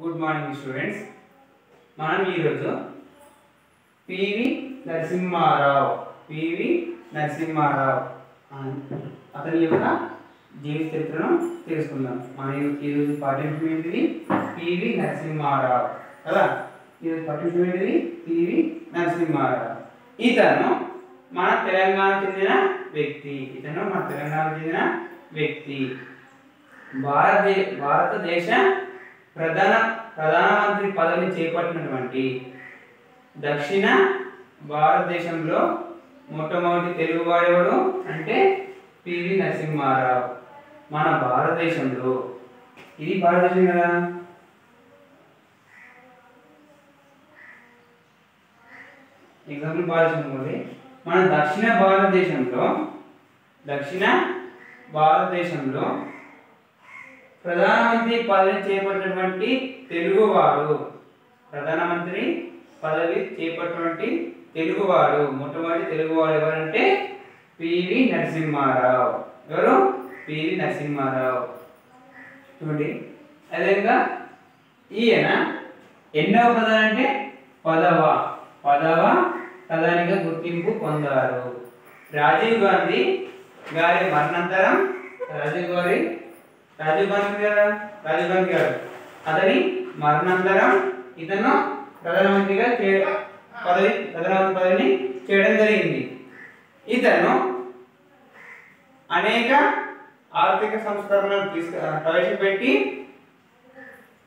Good morning students మనం ఈరోజు PV Narasimha Rao PV Narasimha Rao అతని యొక్క జీవిత చరిత్రను తెలుసుకుందాం. మన ఈ- ఈరోజు పాఠ్యాంశం ఏంటిది? పివి నరసింహారావు. కదా? ఈరోజు పాఠ్యాంశం ఏంటిది? పివి నరసింహారావు. ఇతను మన తెలంగాణ చెందిన వ్యక్తి. ఇతను మన తెలంగాణ చెందిన వ్యక్తి. భారతదే భారతదేశ ప్రధాన ప్రధానమంత్రి పదవిని చేపట్టినటువంటి దక్షిణ భారతదేశంలో మొట్టమొదటి తెలుగువాడేవాడు అంటే పివి నరసింహారావు. మన భారతదేశంలో ఇది భారతదేశం కదా? ఎగ్జాంపుల్ భారతదేశం మన దక్షిణ భారతదేశంలో దక్షిణ భారతదేశంలో ప్రధానమంత్రి పదవి చేపట్టినటువంటి తెలుగువాడు. ప్రధానమంత్రి పదవి చేపట్టినటువంటి తెలుగువాడు. మొట్టమొదటి తెలుగువాడు ఎవరంటే పివి నరసింహారావు. ఎవరు? పివి నరసింహారావు. చూడండి. అదేవిధంగా ఈయన ఎన్నవ ప్రధాని అంటే పదవ. పదవ ప్రధానిగా గుర్తింపు పొందారు. రాజీవ్ గాంధీ గారి మరణాంతరం రాజీవ్ గారి రాజీవ్ గాంధీ గారు? రాజీవ్ గాంధీ గారు. అతని మరణానంతరం ఇతను ప్రధానమంత్రిగా చేయడం పదవి ప్రధానమంత్రి పదవిని చేయడం జరిగింది. ఇతను అనేక ఆర్థిక సంస్కరణలు తీసుకు ప్రవేశపెట్టి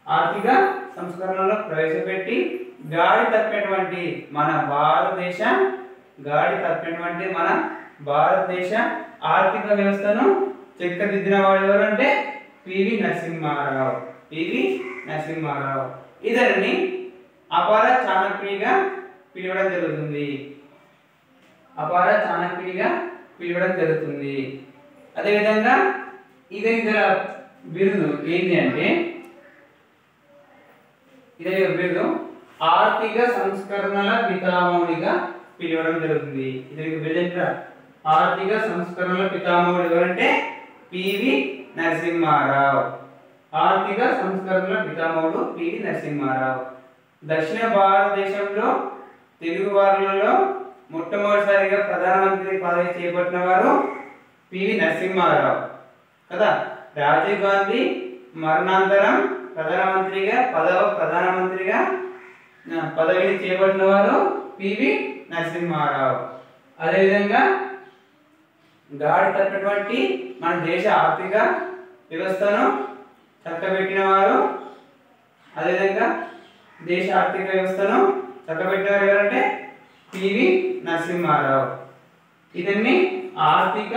ఆర్థిక సంస్కరణలను ప్రవేశపెట్టి గాడి తప్పినటువంటి మన భారతదేశ గాడి తప్పినటువంటి మన భారతదేశ ఆర్థిక వ్యవస్థను చెక్కదిద్దిన వాడు ఎవరంటే పివి నరసింహారావు. పివి నరసింహారావు. ఇతన్ని అపార చాణక్యునిగా పిలవడం జరుగుతుంది. అపార చాణక్యునిగా పిలవడం జరుగుతుంది. అదేవిధంగా ఇతని గల బిరుదు ఏంటి అంటే ఇదే బిరుదు ఆర్థిక సంస్కరణల పితామహుడిగా పిలవడం జరుగుతుంది. ఇతనికి బిరుదు ఆర్థిక సంస్కరణల పితామహుడు ఎవరంటే పివి నరసింహారావు. ఆర్థిక సంస్కరణల పితామహుడు పివి నరసింహారావు. దక్షిణ భారతదేశంలో తెలుగు వారులలో మొట్టమొదటిసారిగా ప్రధానమంత్రి పదవి చేపట్టిన వారు పివి నరసింహారావు. కదా? రాజీవ్ గాంధీ మరణాంతరం ప్రధానమంత్రిగా పదవ ప్రధానమంత్రిగా పదవిని చేపట్టిన వారు పివి నరసింహారావు. అదేవిధంగా గాడి తప్పినటువంటి మన దేశ ఆర్థిక వ్యవస్థను చక్కబెట్టిన వారు అదేవిధంగా దేశ ఆర్థిక వ్యవస్థను చక్కబెట్టిన వారు ఎవరంటే పివి నరసింహారావు. ఇతన్ని ఆర్థిక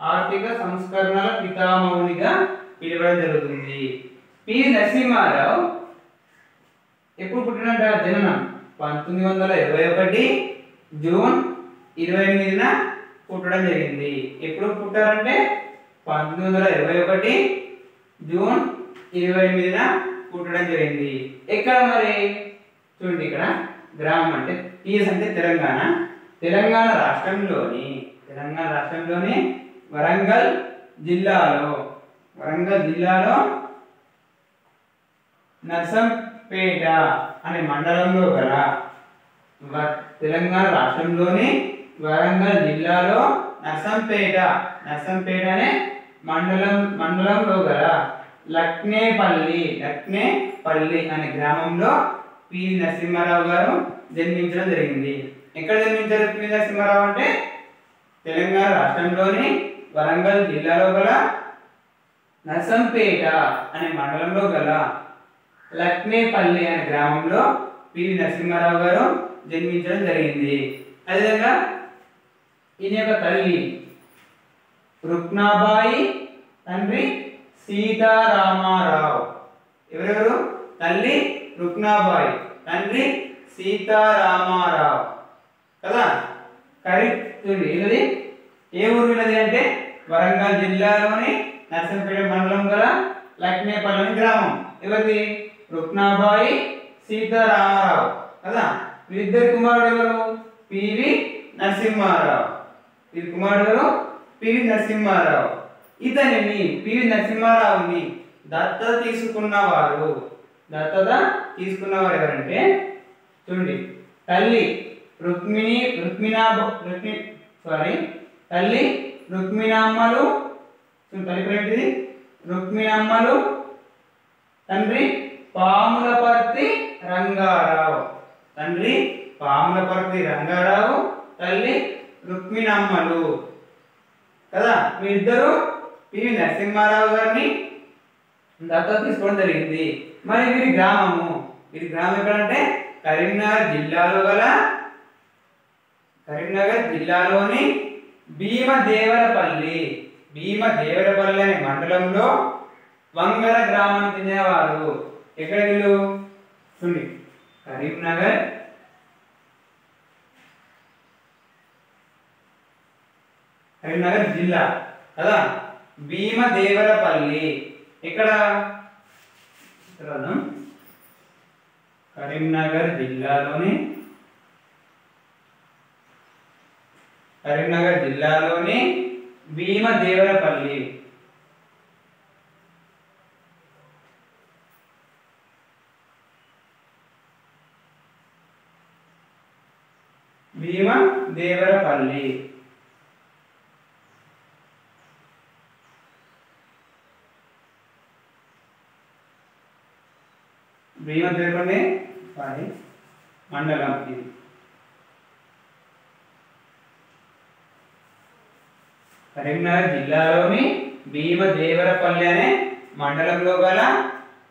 ఆర్థిక సంస్కరణల పితామౌనిగా పిలవడం జరుగుతుంది. పివి నరసింహారావు ఎప్పుడు పుట్టినట? జననం పంతొమ్మిది వందల ఇరవై ఒకటి జూన్ ఇరవై ఎనిమిదిన పుట్టడం జరిగింది. ఎప్పుడు పుట్టారంటే? పంతొమ్మిది వందల ఇరవై ఒకటి జూన్ ఇరవై ఎనిమిదిన పుట్టడం జరిగింది. ఎక్కడ మరి? చూడండి ఇక్కడ. గ్రామం అంటే టీఎస్ అంటే తెలంగాణ. తెలంగాణ రాష్ట్రంలోని తెలంగాణ రాష్ట్రంలోని వరంగల్ జిల్లాలో వరంగల్ జిల్లాలో నర్సంపేట అనే మండలంలో గల వ- తెలంగాణ రాష్ట్రంలోని వరంగల్ జిల్లాలో నర్సంపేట నర్సంపేట అనే మండలం మండలంలో గల లక్నేపల్లి లక్నేపల్లి అనే గ్రామంలో పి. నరసింహారావు గారు జన్మించడం జరిగింది. ఎక్కడ జన్మించారు పి. నరసింహారావు అంటే? తెలంగాణ రాష్ట్రంలోని వరంగల్ జిల్లాలో గల నర్సంపేట అనే మండలంలో గల లక్నేపల్లి అనే గ్రామంలో పివి నరసింహారావు గారు జన్మించడం జరిగింది. అదేవిధంగా ఈయన యొక్క తల్లి రుక్నాబాయి తండ్రి సీతారామారావు. ఎవరెవరు? తల్లి రుక్నాబాయి తండ్రి సీతారామారావు. కదా? కరి చూడండి ఏ ఊరు వీళ్ళది అంటే వరంగల్ జిల్లాలోని నర్సంపేట మండలం గల లక్ష్మీపల్లని గ్రామం. ఎవరిది? రుక్నాబాయి సీతారామారావు. కదా? వీరిద్దరి కుమారుడు ఎవరు? పివి నరసింహారావు. వీరి కుమారుడు పివి నరసింహారావు. ఇతనిని పివి నరసింహారావుని దత్తత తీసుకున్నవారు. దత్తత తీసుకున్నవారు ఎవరంటే? చూడండి. తల్లి రుక్మిణి రుక్మిణా రుక్మి సారీ తల్లి రుక్మిణమ్మలు. తల్లి ఏంటిది? రుక్మిణమ్మలు. తండ్రి పాములపర్తి రంగారావు. తండ్రి పాములపర్తి రంగారావు. తల్లి రుక్మిణమ్మలు. కదా? వీరిద్దరూ పివి నరసింహారావు గారిని దత్తత తీసుకోవడం జరిగింది. మరి వీరి గ్రామము వీరి గ్రామం ఎక్కడంటే కరీంనగర్ జిల్లాలో గల కరీంనగర్ జిల్లాలోని భీమదేవరపల్లి భీమదేవరపల్లి అనే మండలంలో వంగర గ్రామానికి చెందినవారు. ఎక్కడ వీళ్ళు? చూడండి. కరీంనగర్ కరీంనగర్ జిల్లా. కదా? భీమదేవరపల్లి. ఇక్కడ కరీంనగర్ జిల్లాలోని. కరీంనగర్ జిల్లాలోని భీమదేవరపల్లి. భీమదేవరపల్లి. భీమదేవరపల్లి సారీ మండలం. ఇది కరీంనగర్ జిల్లాలోని భీమదేవరపల్లి అనే మండలంలో గల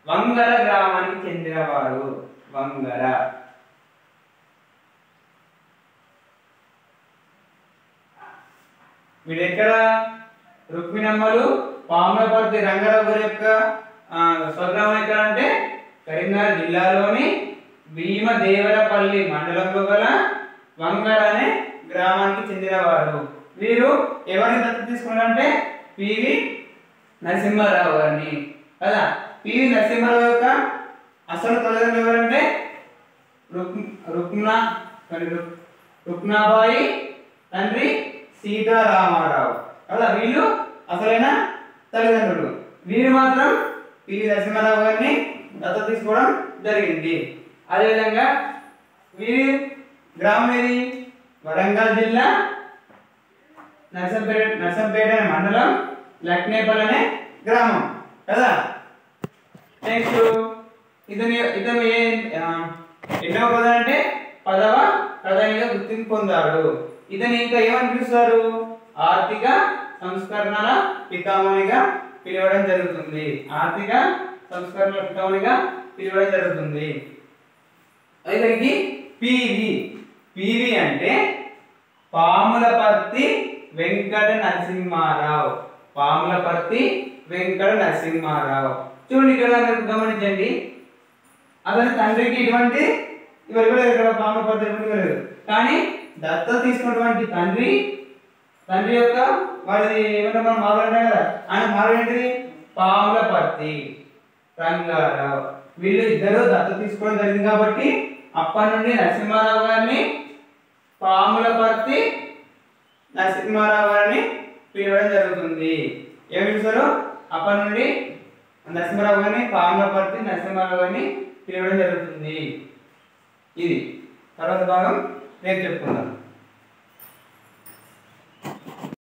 వంగర గ్రామానికి చెందినవారు. వంగర. వీడెక్కడ రుక్మిణమ్మలు పాములపర్తి రంగరావు గారి యొక్క స్వగ్రామం ఎక్కడ అంటే కరీంనగర్ జిల్లాలోని భీమదేవరపల్లి మండలంలో గల వంగర అనే గ్రామానికి చెందినవారు. వీరు ఎవరిని దత్తత తీసుకున్నారంటే పివి నరసింహారావు గారిని. కదా? పివి నరసింహారావు యొక్క అసలు తల్లిదండ్రులు ఎవరంటే రుక్ రుక్నా రుక్నాబాయి తండ్రి సీతారామారావు. కదా? వీళ్ళు అసలైన తల్లిదండ్రులు. వీరు మాత్రం పివి నరసింహారావు గారిని దత్తత తీసుకోవడం జరిగింది. అదేవిధంగా వీరి గ్రామం ఏది వరంగల్ జిల్లా నర్సంపేట నర్సంపేట అనే మండలం లక్నేపల్లి అనే గ్రామం. కదా? నెక్స్ట్ ఇతని ఇతను ఏ ఎన్నో ప్రధాన అంటే పదవ ప్రధానిగా గుర్తింపు పొందాడు. ఇతను ఇంకా ఏమని పిలుస్తారు? ఆర్థిక సంస్కరణల పితామణిగా పిలవడం జరుగుతుంది. ఆర్థిక సంస్కరణల పితామణిగా పిలవడం జరుగుతుంది. ఇతనికి పివి. పివి అంటే పాములపర్తి వెంకట నరసింహారావు. పాములపర్తి వెంకట నరసింహారావు. చూడండి ఇక్కడ గమనించండి. అతని తండ్రికి ఇటువంటి ఇవ్వలేదు ఇక్కడ పాములపర్తి ఇవ్వలేదు కానీ దత్త తీసుకున్నటువంటి తండ్రి తండ్రి యొక్క వాడిది ఏమంటే మనం మాట్లాడే కదా ఆయన మాట్లాడేంటిది పాములపర్తి. వీళ్ళు ఇద్దరు దత్త తీసుకోవడం జరిగింది కాబట్టి అప్పటి నుండి నరసింహారావు గారిని పాములపర్తి నరసింహారావు గారిని పిలవడం జరుగుతుంది. ఏమి చూసారు అప్పటి నుండి నరసింహారావు గారిని పాములపర్తి నరసింహారావు గారిని పిలవడం జరుగుతుంది. ఇది. తర్వాత భాగం నేను చెప్పుకుందాం.